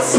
Let's.